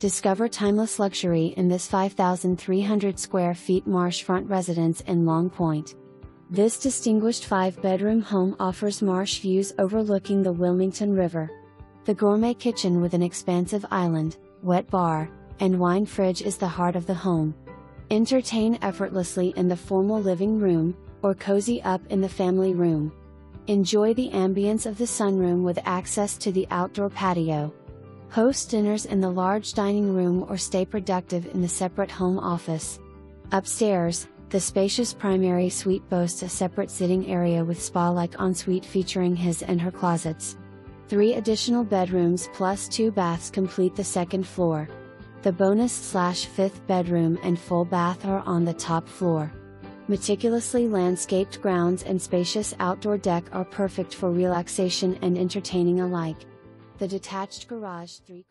Discover timeless luxury in this 5,300 square feet marshfront residence in Long Point. This distinguished five bedroom home offers marsh views overlooking the Wilmington River. The gourmet kitchen with an expansive island, wet bar, and wine fridge is the heart of the home. Entertain effortlessly in the formal living room, or cozy up in the family room. Enjoy the ambience of the sunroom with access to the outdoor patio. Host dinners in the large dining room or stay productive in the separate home office. Upstairs, the spacious primary suite boasts a separate sitting area with spa like ensuite featuring his and her closets. Three additional bedrooms plus two baths complete the second floor. The bonus slash fifth bedroom and full bath are on the top floor. Meticulously landscaped grounds and spacious outdoor deck are perfect for relaxation and entertaining alike. The detached garage 3